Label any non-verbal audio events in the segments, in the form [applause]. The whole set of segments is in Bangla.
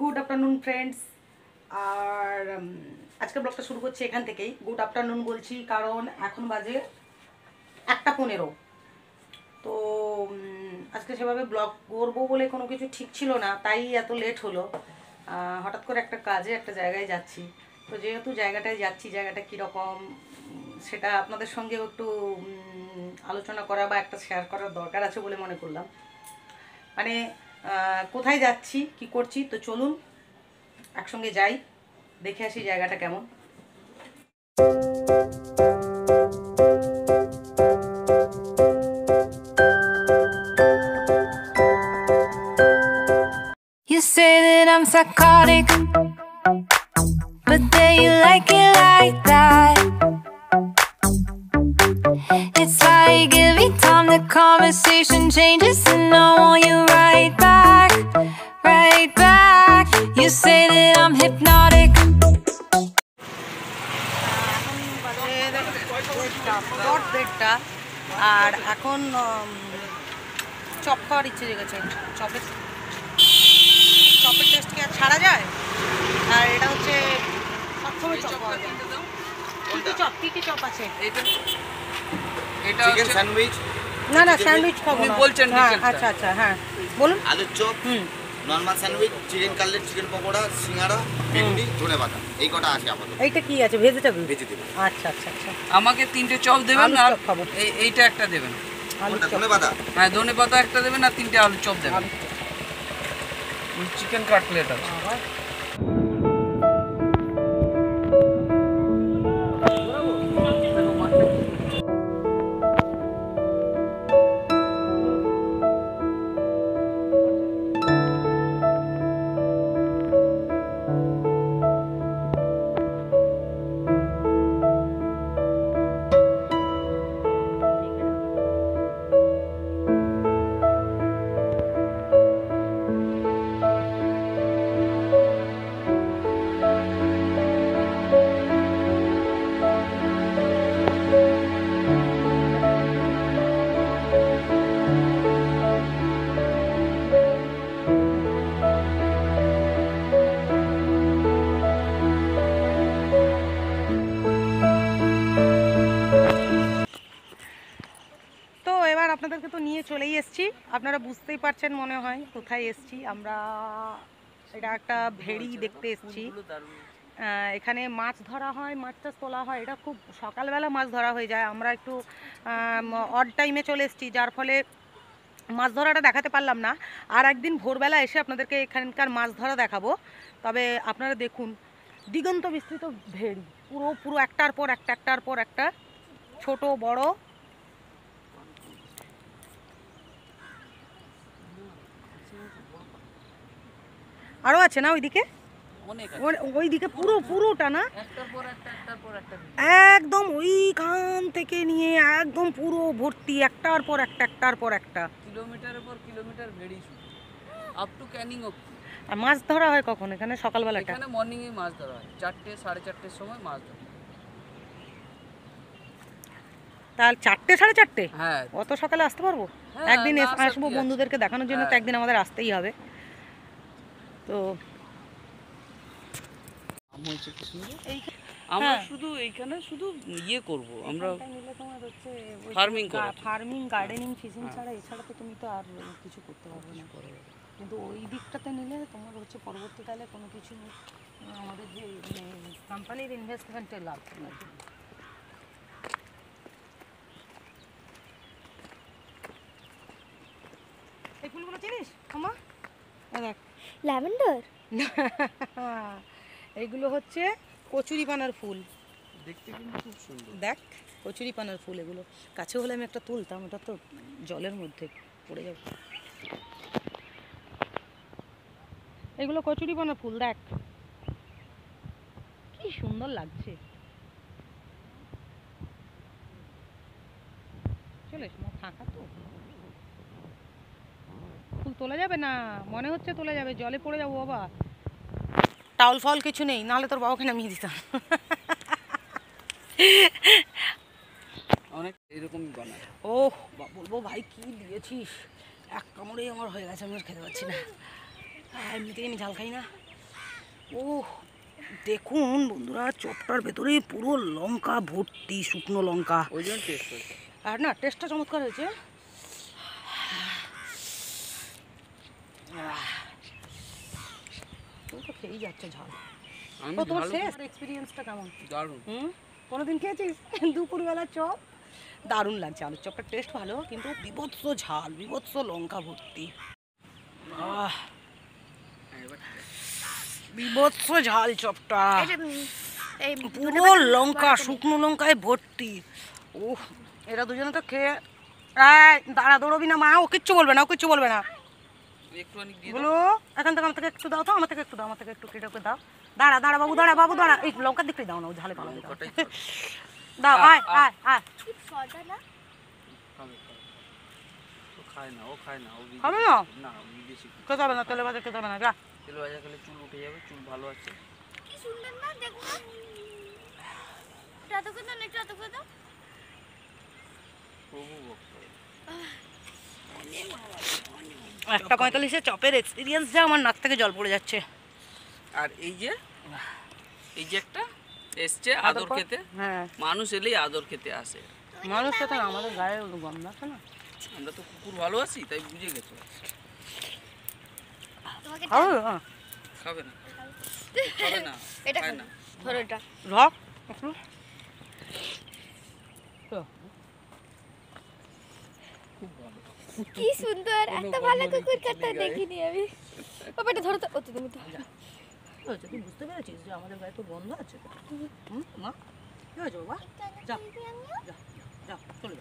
গুড আফটারনুন ফ্রেন্ডস আর উম, আজকের ব্লগটা শুরু করছি এখান থেকেই। গুড আফটারনুন বলছি কারণ এখন বাজে একটা পনেরো। তো আজকে সেভাবে ব্লগ করব বলে কোনো কিছু ঠিক ছিল না তাই এত লেট হলো। হঠাৎ করে একটা কাজে একটা জায়গায় যাচ্ছি। তো যেহেতু জায়গাটায় যাচ্ছি জায়গাটা কীরকম সেটা আপনাদের সঙ্গেও একটু আলোচনা করা বা একটা শেয়ার করার দরকার আছে বলে মনে করলাম। মানে কোথায় যাচ্ছি কি করছি তো চলুন একসঙ্গে যাই দেখে আসি জায়গাটা কেমন You say that I'm psychotic, but then you like it like that. Conversation changes, and I want you right back, right back. You say that I'm hypnotic. আর এখন চপ খাওয়ার ইচ্ছে জেগেছে। চপের চপের টেস্ট কি আর ছাড়া যায়? আর এটা হচ্ছে সবসময় চপ পাওয়া যায়। কী কী চপ কী কী চপ আছে? এটা চিকেন স্যান্ডউইচ না না স্যান্ডউইচ খাব না। বলছেন হ্যাঁ আচ্ছা আচ্ছা হ্যাঁ বলুন। আলুর চপ হুম। Normal sandwich chicken cutlet chicken pakora সিঙ্গাড়া বেগুনি ধনে পাতা। এই কটা আছে আপাতত। এইটা কি আছে? ভেজিটেবল ভেজিটেবল আচ্ছা আচ্ছা আচ্ছা। আমাকে তিনটে চপ দেবেন আর এই এইটা একটা দেবেন। আলু ধনে পাতা? হ্যাঁ ধনে পাতা একটা দেবেন আর তিনটে আলু চপ দেবেন। চিকেন কাটলেট আছে। আপনারা বুঝতেই পারছেন মনে হয় কোথায় এসছি। আমরা এটা একটা ভেড়ি দেখতে এসছি। এখানে মাছ ধরা হয়, মাছ টাছ তোলা হয়। এটা খুব সকালবেলা মাছ ধরা হয়ে যায়। আমরা একটু অড টাইমে চলে এসেছি, যার ফলে মাছ ধরাটা দেখাতে পারলাম না। আর একদিন ভোরবেলা এসে আপনাদেরকে এখানকার মাছ ধরা দেখাবো। তবে আপনারা দেখুন, দিগন্ত বিস্তৃত ভেড়ি। পুরো পুরো একটার পর একটা, একটার পর একটা, ছোট, বড়। আরও আছে না ওইদিকে? ওইদিকে পুরো পুরোটা না? একদম ওইখান থেকে নিয়ে একদম পুরো ভর্তি একটার পর একটা একটার পর একটা। কিলোমিটারের পর কিলোমিটার ভেড়ি আপ টু ক্যানিং আর মাছ ধরা হয় কখন? এখানে সকালবেলাটা? এখানে মর্নিং এ মাছ ধরা হয়। চারটে সাড়ে চারটের সময় মাছ ধরা তাহলে চারটে সাড়ে চারটে? হ্যাঁ। অত সকালে আসতে পারব? হ্যাঁ, একদিন আসব বন্ধুদেরকে দেখানোর জন্য তো হ্যাঁ। একদিন আমাদের আসতেই হবে। তো আমরা হ্যাঁ। শুধু এইখানে শুধু ইয়ে করব আমরা নিলে তোমার হচ্ছে Farming করা। Farming gardening fishing. ছাড়া এছাড়া তো তুমি তো আর কিছু করতে পারবে না কিন্তু ওই দিকটাতে নিলে তোমার হচ্ছে পরবর্তীকালে কোনো কিছু আমাদের যে কোম্পানির ইনভেস্টমেন্টের লাভ আর কি। এই ফুলগুলো চিনিস আমা এ দেখ ল্যাভেন্ডার? [laughs] এইগুলো হচ্ছে কচুরিপানার ফুল। দেখতে কিন্তু খুব সুন্দর। দেখ কচুরিপানার ফুল এগুলো। কাছে হলে আমি একটা তুলতাম ওটা তো জলের মধ্যে পড়ে যাবে। এগুলো কচুরিপানার ফুল দেখ। কি সুন্দর লাগছে। চলে ফাঁকা তো। তোলা যাবে না? মনে হচ্ছে তোলা যাবে জলে পড়ে যাব বাবা। টাউল ফল কিছু নেই নাহলে তোর বাবাকে নামিয়ে দিতাম। অনেক এরকমই বানায়। বা- বলব ভাই কি দিয়েছিস? এক কামড়েই আমার হয়ে গেছে আমি আর খেতে পারছি না। এমনিতেই আমি ঝাল খাই না। ও দেখুন বন্ধুরা চপটার ভেতরে পুরো লঙ্কা ভর্তি শুকনো লঙ্কা। ওই জন্য টেস্ট হয়েছে। আর না টেস্টটা চমৎকার হয়েছে। তুমি তো খেয়েই যাচ্ছে ঝাল। ও তোমার শেষ। এক্সপিরিয়েন্সটা কেমন? দারুণ। হুম? কোনোদিন খেয়েছিস? দুপুরবেলা চপ। দারুণ লাগছে আলুর চপটার টেস্ট ভালো কিন্তু বিভৎস ঝাল বিভৎস লঙ্কা ভর্তি। আহ। এবার বিভৎস ঝাল চপটা। এই পুরো লঙ্কা শুকনো লঙ্কায় ভর্তি। ও এরা দুজনে তো খেয়ে দাঁড়া দৌড়বি না মা ও কিচ্ছু বলবে না ও কিচ্ছু বলবে না। বলো এখান থেকে আমার থেকে একটু দাও তো আমার থেকে একটু দাও আমার থেকে একটু কেটে ওকে দাও। দাঁড়া দাঁড়া বাবু দাঁড়া বাবু দাঁড়া। এই লঙ্কার দিকটাই দাও না ঝালে ভালো [laughs] দাও। আয় আয় আয়। খায় না ও খায় না ও খাবে না? না বিদেশি। খেতে হবে না? তেলে ভাজা খেতে হবে না? যা। তেল ভাজা খেলে চুল উঠে যাবে চুল ভালো আছে। কি সুন্দর না? দেখো না। তো কথা না তো কথা প্রভু ভক্ত একটা পঁয়তাল্লিশে চপের এক্সপিরিয়েন্স যা আমার নাক থেকে জল পড়ে যাচ্ছে। আর এই যে এই যে একটা এসছে আদর খেতে। হ্যাঁ। মানুষ এলেই আদর খেতে আসে। মানুষ তো আমাদের গায়ে গন্ধ আছে না? আমরা তো কুকুর ভালো আছি তাই বুঝে গেছো। হ্যাঁ। খাবে না। খাবে না। এটা খায় না। ধরো এটা। রক তো, খুব ভালো কি সুন্দর এত ভালো কুকুর কাটা দেখিনি আমি। বাবা এটা ধরো তো ও তো তুমি তো তুই বুঝতে পেরেছিস যে আমাদের গায়ে তো গন্ধ আছে? মা? কি হয়েছে বাবা? যা যা চলে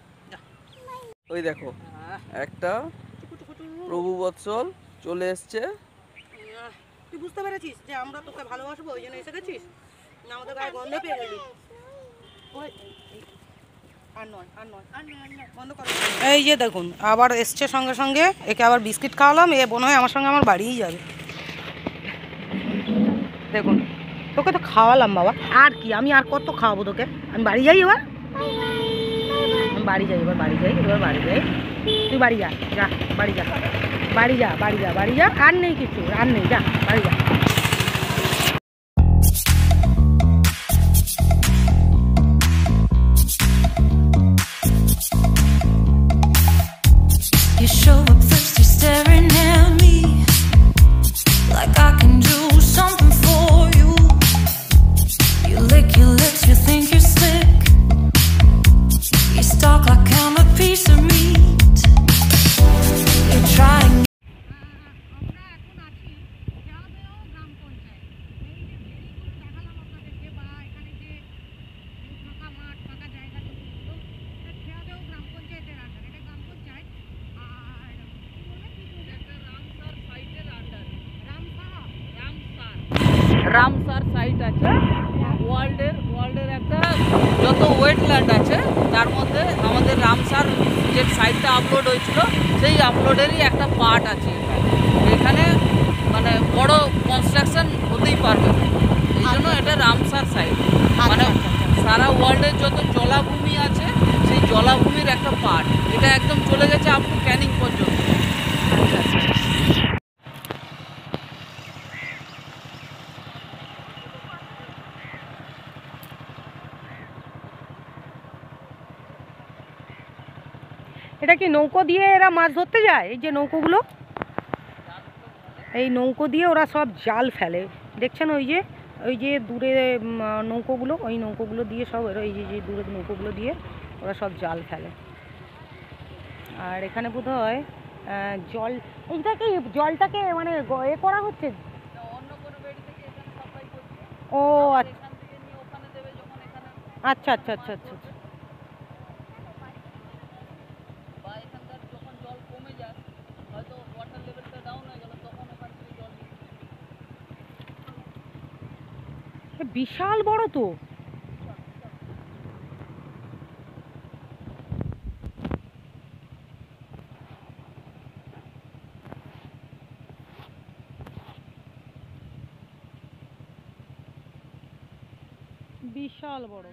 ওই দেখো আহ, একটা। প্রভু বৎসল চলে এসছে। তুই বুঝতে পেরেছিস যে আমরা তোকে ভালোবাসবো ওই জন্য এসে গেছিস? না আমাদের গায়ে গন্ধ পেয়ে গেলি। ওই, এই, যে দেখুন আবার এসছে সঙ্গে সঙ্গে একে আবার বিস্কিট খাওয়ালাম এ মনে হয় আমার সঙ্গে আমার বাড়িই যাবে। দেখুন তোকে তো খাওয়ালাম বাবা। আর কি আমি আর কত খাওয়াবো তোকে? আমি বাড়ি যাই এবার? আমি বাড়ি যাই এবার বাড়ি যাই এবার বাড়ি যাই। তুই বাড়ি যা যা বাড়ি যা। বাড়ি যা বাড়ি যা বাড়ি যা। আর নেই কিছু আর নেই যা বাড়ি যা। রামসার সাইট আছে। ওয়ার্ল্ডের ওয়ার্ল্ডের একটা যত ওয়েটল্যান্ড আছে তার মধ্যে আমাদের রামসার যে সাইটটা আপলোড হয়েছিল সেই আপলোডেরই একটা পার্ট আছে এখানে। মানে বড় কনস্ট্রাকশন হতেই পারবে না। এই জন্য এটা রামসার সাইট মানে সারা ওয়ার্ল্ডের যত জলাভূমি আছে সেই জলাভূমির একটা পার্ট এটা একদম চলে গেছে আপ টু ক্যানিং পর্যন্ত। এটা কি নৌকো দিয়ে এরা মাছ ধরতে যায়? এই যে নৌকোগুলো। এই নৌকো দিয়ে ওরা সব জাল ফেলে। দেখছেন ওই যে? ওই যে দূরে নৌকোগুলো, ওই নৌকোগুলো দিয়ে সব এই যে যে দূরে নৌকোগুলো দিয়ে ওরা সব জাল ফেলে। আর এখানে বোধ হয় জল, এইটাকে, জলটাকে মানে এ করা হচ্ছে? ও আচ্ছা আচ্ছা আচ্ছা আচ্ছা আচ্ছা আচ্ছা। বা এখানকার যখন জল কমে যায় হয়তো ওয়াটার লেভেলটা ডাউন হয়ে গেল তখন ওখান থেকে জল নিচ্ছে। এ বিশাল বড় তো। বিশাল বড়।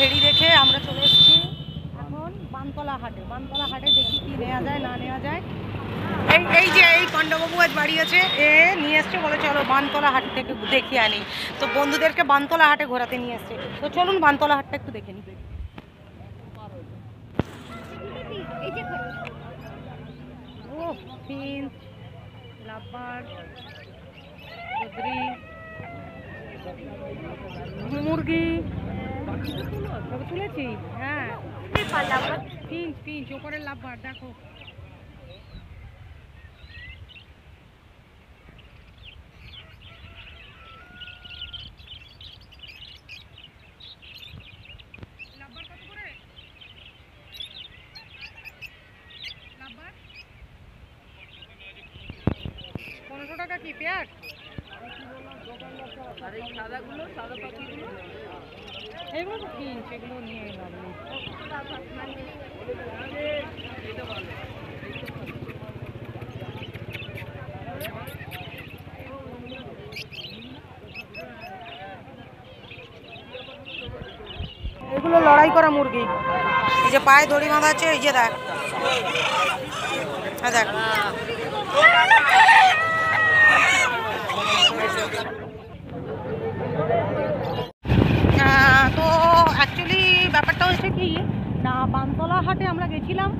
ভেড়ি দেখে আমরা চলে এসেছি এখন বানতলা হাটে। বানতলা হাটে দেখি কি নেওয়া যায়, না নেওয়া যায়। এই এই যে এই পাণ্ডবাবু আজ বাড়ি আছে, এ নিয়ে এসছে, বলে চলো বানতলা হাট থেকে দেখি আনি। তো বন্ধুদেরকে বানতলা হাটে ঘোরাতে নিয়ে এসছে। তো চলুন বানতলা হাটটা একটু দেখে নিই ও মুরগি তুলেছি হ্যাঁ। পারলাম ফিঞ্চ ফিঞ্চ ওপরের লাভবার দেখো। পনেরোশো টাকা কি, পেয়ার? সাদাগুলো, সাদা পাখিগুলো? এগুলো লড়াই করা মুরগি। এই যে পায়ে দড়ি বাঁধা আছে এই যে দেখ। হ্যাঁ দেখ। বানতলা হাটে আমরা গেছিলাম।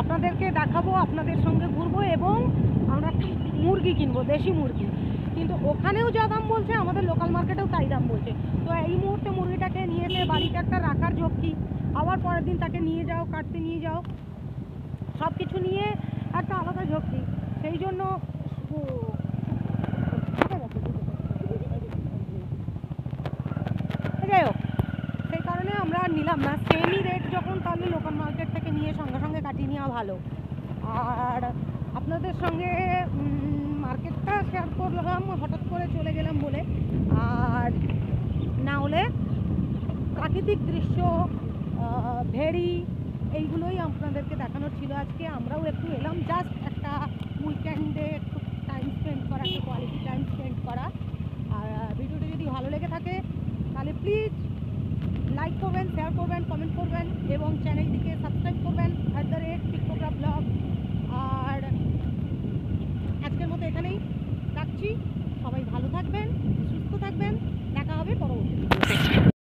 আপনাদেরকে দেখাবো, আপনাদের সঙ্গে ঘুরবো এবং আমরা মুরগি কিনবো, দেশি মুরগি। কিন্তু ওখানেও যা দাম বলছে, আমাদের লোকাল মার্কেটেও তাই দাম বলছে। তো এই মুহূর্তে মুরগিটাকে নিয়ে এসে বাড়িতে একটা রাখার ঝক্কি। আবার পরের দিন তাকে নিয়ে যাও, কাটতে নিয়ে যাও। সব কিছু নিয়ে একটা আলাদা ঝক্কি। সেই জন্য ও, কোথায় গেছে? যাই হোক সেই কারণে আমরা আর নিলাম না যখন তাহলে লোকাল মার্কেট থেকে নিয়ে সঙ্গে সঙ্গে কাটিয়ে নেওয়া ভালো। আর আপনাদের সঙ্গে মার্কেটটা শেয়ার করলাম, হঠাৎ করে চলে গেলাম বলে। আর না হলে প্রাকৃতিক দৃশ্য ভেড়ি, এইগুলোই আপনাদেরকে দেখানোর ছিল আজকে। আমরাও একটু এলাম জাস্ট একটা উইকেন্ডে একটু টাইম স্পেন্ড করা, একটা কোয়ালিটি টাইম স্পেন্ড করা। আর ভিডিওটি যদি ভালো লেগে থাকে, তাহলে প্লিজ লাইক করবেন শেয়ার করবেন কমেন্ট করবেন এবং চ্যানেলটিকে সাবস্ক্রাইব করবেন at the rate Picograph blog আর আজকের মতো এখানেই রাখছি। সবাই ভালো থাকবেন, সুস্থ থাকবেন। দেখা হবে পরবর্তী